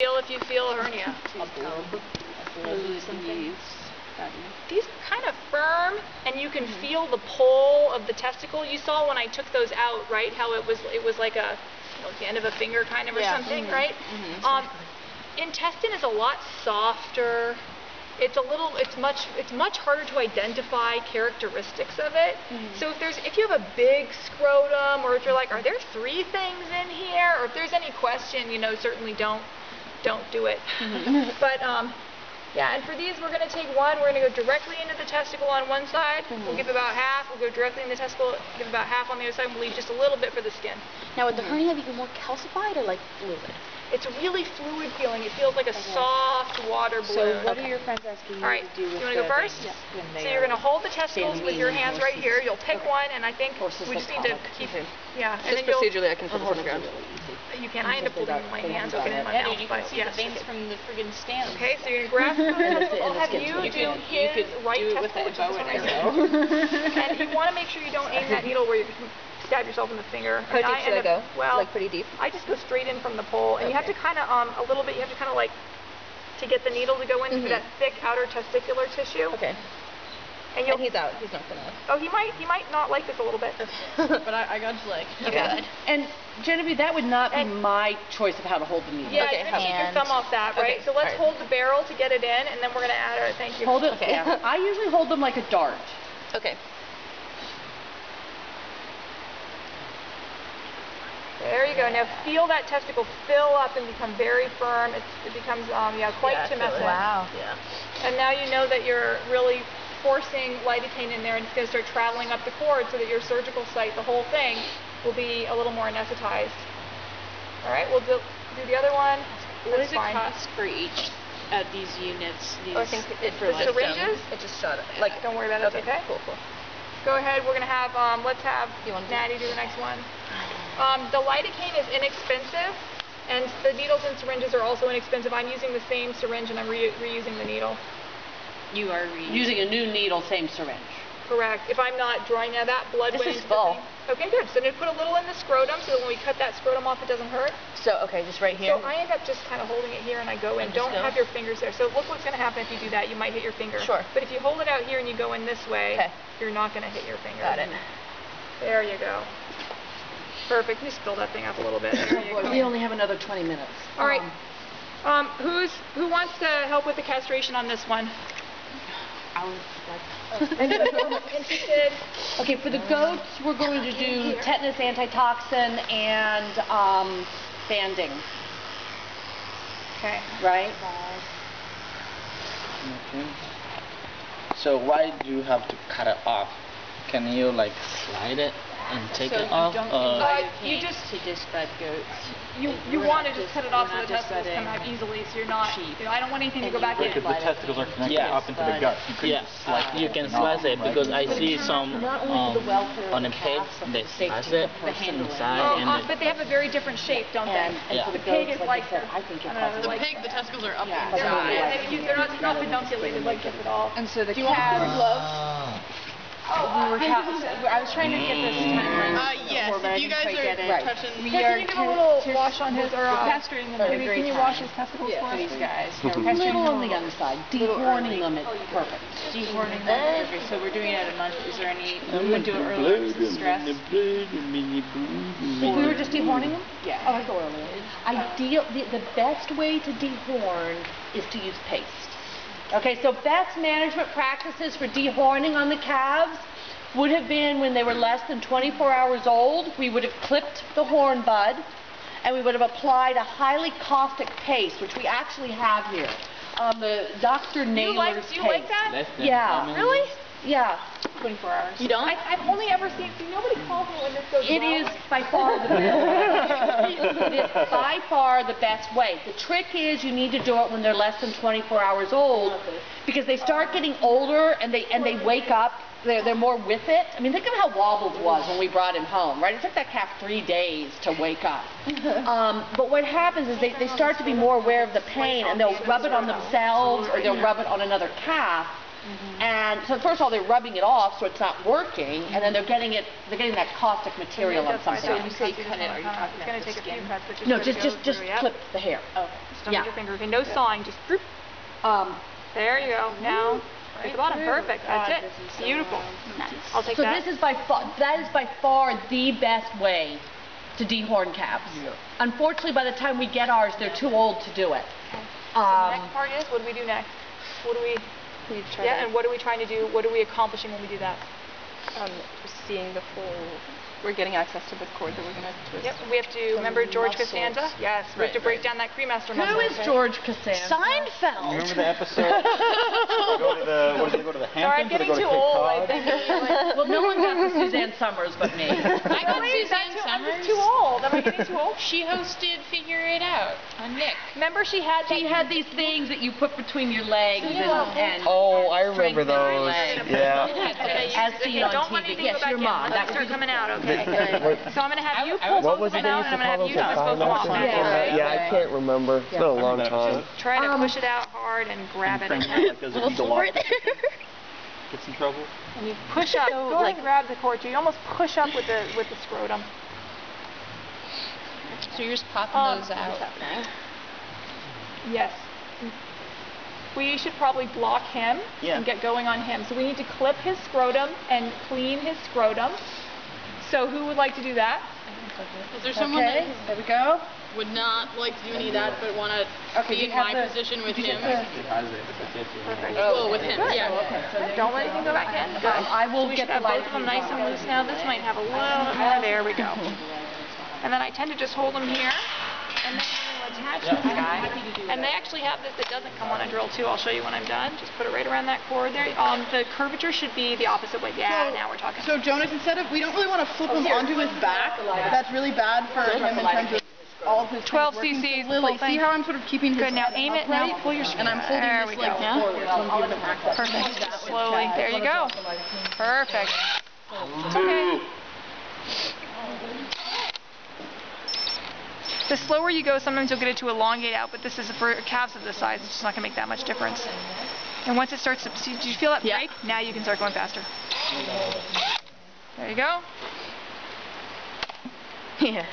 feel if you feel a hernia? These are kind of firm, and you can mm-hmm. feel the pull of the testicle. You saw when I took those out, right? How it was it was like a you know, the end of a finger kind of or Yeah. something, mm-hmm. right? Mm-hmm. Um, intestine is a lot softer. It's a little it's much it's much harder to identify characteristics of it. So if there's if you have a big scrotum or if you're like are there three things in here or if there's any question, you know, certainly don't don't do it. Mm-hmm. but um yeah, and for these, we're going to take one. We're going to go directly into the testicle on one side. We'll mm-hmm. give about half. We'll go directly in the testicle, give about half on the other side, and we'll leave just a little bit for the skin. Now, would the hernia be more calcified or like fluid? It's a really fluid feeling. It feels like a soft water balloon. So what are your friends asking you All right, to do with you want to go first? things when So you're going to hold the testicles with your hands right here. You'll pick one, and I think Horses we just need to keep, Okay. yeah. And Just then procedurally, I can put this on the uh-huh. ground. You can. I end up holding my hands open in my mouth, you but can see yes. the veins from the friggin' stem. Okay, so you're going to grasp the testicle. I'll have you too. do You could- his right do it with testicle, which is bow this and one right arrow. here. and you want to make sure you don't aim that needle where you stab yourself in the finger. How deep should I go? Well, Like pretty deep? I just go straight in from the pole, and you have to kind of um a little bit. You have to kind of like to get the needle to go into Mhm. that thick outer testicular tissue. Okay. And. And he's out. He's not gonna. oh, he might. He might not like this a little bit. But I, I got his leg. Okay. And Genevieve, that would not be my choice of how to hold the needle. Yeah, Okay, you're gonna take your thumb off that, right? Okay, So let's alright. hold the barrel to get it in, and then we're gonna add our. Thank you. Hold it. Okay. Yeah. I usually hold them like a dart. Okay. There you go. Now feel that testicle fill up and become very firm. It's, it becomes, um, yeah, quite Yeah, I to mess feel it. with. Wow. Yeah. And now you know that you're really forcing lidocaine in there and it's going to start traveling up the cord so that your surgical site, the whole thing, will be a little more anesthetized. All right, we'll do, do the other one. What That's does it fine. cost for each of these units? These Oh, I think it, for the like syringes? It just shot it. Like. Don't worry about it, it's okay. Cool. Cool. Go ahead. We're going to have, um, let's have You wanna do- Natty do the next one. Um, the lidocaine is inexpensive, and the needles and syringes are also inexpensive. I'm using the same syringe and I'm re- reusing the needle. You are re- Using a new needle, same syringe. Correct. If I'm not drawing now that blood This went is into the full. Okay, good. So I'm going to put a little in the scrotum so that when we cut that scrotum off, it doesn't hurt. So okay, just right here. So I end up just kind of holding it here and I go in. And just Don't go? have your fingers there. So look what's going to happen if you do that. You might hit your finger. Sure. But if you hold it out here and you go in this way, Okay. you're not going to hit your finger. Got it. There you go. Perfect. You spill that thing up a little bit. There you go. We only have another 20 minutes. All right. Um, Um, who's who wants to help with the castration on this one? I was like, Anyone interested? Okay, for the goats, we're going to do tetanus antitoxin and um, banding, Okay. right? Okay. So why do you have to cut it off? Can you like slide it and take so it you off? don't or- Uh, use you just- to just bud goats. You you we're want to just just- cut it off so the testicles come out easily, so you're not. sheep. You know, I don't want anything to go back you in. could- Because the testicles are connected Yes. up into the gut. You couldn't Yeah, just slice you it. can slice it right? because I see some Not the um, on the a pig calves, but they the safety slice of it the person inside Oh, and uh, but they have a very different shape, don't they? And, and Yeah. the The pig is like like I the- I think it I don't know, causes the Pig, the testicles are up Yeah. and They're not, yeah, they- they're not, they're not pedunculated like this at all. And so the Do you want calves. We were I was trying to get this timeline. Uh, yes, I if you didn't guys are get it. Right. touching. We are can you give a to- little wash on his, or uh, castrating them at a maybe great can you wash his testicles Yeah, for for us? these guys. No, a little on the little- underside. little Dehorning early. them is perfect. Dehorning them. Okay, so we're doing it at a month. Is there any? We would do it earlier because of stress. If we were just dehorning them? Yeah. Oh, I'd go earlier. Ideal, the, the best way to dehorn is to use paste. Okay, so best management practices for dehorning on the calves would have been when they were less than 24 hours old, we would have clipped the horn bud and we would have applied a highly caustic paste, which we actually have here. Um, the Dr. Do you Naylor's like, paste. do you like that? less than Yeah. Really? Yeah. 24 hours. You don't? I, I've only ever seen, see, nobody calls me when this goes It well. is by far the best. it is by far the best way. The trick is you need to do it when they're less than 24 hours old because they start getting older and they and they wake up. They're, they're more with it. I mean, think of how Wobbles was when we brought him home, right? It took that calf three days to wake up. Um, but what happens is they, they start to be more aware of the pain and they'll rub it on themselves or they'll rub it on another calf And so first of all, they're rubbing it off, so it's not working, and then they're getting it, they're getting that caustic material on That's why I something. said else. you say cut it, are you talking It's gonna take a few cuts, but just No, just, just, just through, yep. clip the hair. Just don't yeah. your finger, okay, no sawing, just group. Um, There you go. Now, at the bottom, perfect, that's it. Beautiful. I'll take so that. this is by far, that is by far the best way to dehorn calves. Unfortunately, by the time we get ours, they're too old to do it. The Um, next part is, what do we do next? What do we, We try yeah, to, and what are we trying to do? What are we accomplishing when we do that? um, just seeing the full, we're getting access to the cord that we're gonna twist. Yep, we have to, remember George muscles. Costanza? Yes, we have to break right. down that cremaster muscle. who is George Costanza? Seinfeld. Remember the episode? They go to the, what did they go to the Sorry, I'm Hamptons or they getting to too Cape old, I Cod? think. Well, no one got the Suzanne Somers but me. I got Wait, Suzanne too, I'm Somers. just too old. Am I getting too old? She hosted Figure It Out on Nick. Remember she had She had these things that you put between your legs and, and Oh, I remember those. Yeah. as seen on don't let TV. anything Yes, your mom. Let That them would start be coming out, okay? What- So I'm gonna have you pull was- What both of it them out, and I'm gonna have you twist both of them off. Dinosaurs? Okay? Yeah, I can't remember. It's been a long time. Try to Um, push it out hard and grab it. Like there's an eagle on it. Gets in trouble? And you push up. So, Go ahead like- and grab the cord. You almost push up with the with the scrotum. So you're just popping Um, those out. Yes. We should probably block him Yeah. and get going on him. So we need to clip his scrotum and clean his scrotum. So who would like to do that? Is there someone Okay, there we go. that would not like to do any of that but want to Okay, be in my the- position with him? Perfect. Oh, with him, yeah. Okay. So Don't let anything go back in. Good. I will we get the both of them nice and loose now. This might have a little bit more. There we go. And then I tend to just hold them here. And then we'll guy. And they actually have this that doesn't come on a drill too. I'll show you when I'm done. Just put it right around that cord there. Um, the curvature should be the opposite way. Yeah, now we're talking. So Jonas, instead of we don't really want to flip him onto his back. That's really bad for him in terms of all of his 12 things working. cc's, So Lily, full thing. see how I'm sort of keeping his Good. Now head aim it. Now pull your. and I'm holding there this we like go. forward so I'm giving him access. Perfect. Slowly. There you go. Perfect. It's okay. The slower you go, sometimes you'll get it to elongate out, but this is for calves of this size, it's just not gonna make that much difference. And once it starts to, see, do you feel that Yeah. break? Now you can start going faster. There you go. Yeah.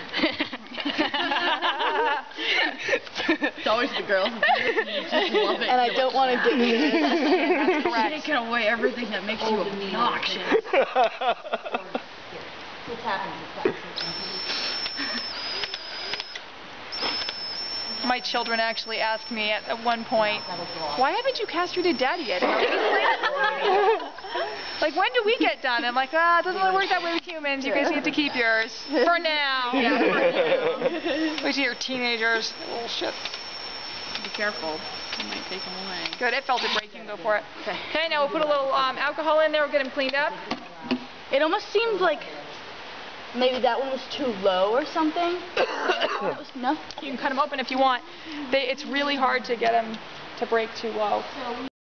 It's always the girls. just love it. And I don't want to get That's correct. Taking away everything that makes you obnoxious. My children actually asked me at, at one point, why haven't you castrated daddy yet? And I was like, like, when do we get done? I'm like, ah, it doesn't really work that way with humans. You guys need to keep yours. For now. Wait till you're teenagers. Little shit. Be careful. You might take them away. Good, it felt it break. You can go for it. Okay, now we'll put a little um, alcohol in there. We'll get him cleaned up. It almost seemed like maybe that one was too low or something. no? You can cut them open if you want. They, it's really hard to get them to break too low.